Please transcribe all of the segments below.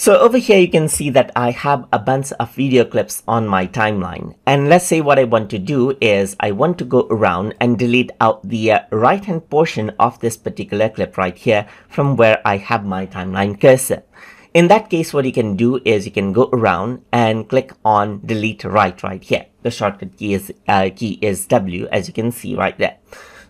So over here you can see that I have a bunch of video clips on my timeline and let's say what I want to do is I want to go around and delete out the uh, right hand portion of this particular clip right here from where I have my timeline cursor. In that case what you can do is you can go around and click on delete right right here. The shortcut key is, uh, key is W as you can see right there.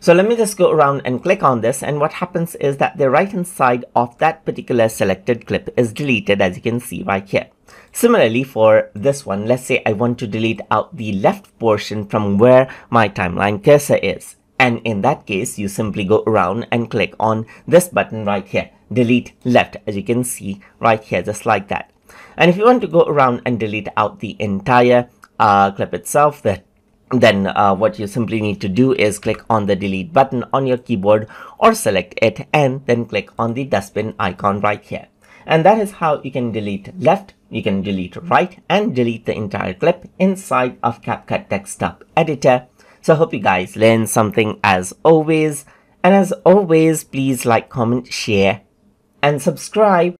So let me just go around and click on this and what happens is that the right hand side of that particular selected clip is deleted as you can see right here. Similarly for this one, let's say I want to delete out the left portion from where my timeline cursor is. And in that case, you simply go around and click on this button right here, delete left, as you can see right here, just like that. And if you want to go around and delete out the entire uh, clip itself, the then uh, what you simply need to do is click on the delete button on your keyboard or select it and then click on the dustbin icon right here. And that is how you can delete left, you can delete right and delete the entire clip inside of CapCut Desktop Editor. So I hope you guys learned something as always. And as always, please like, comment, share and subscribe.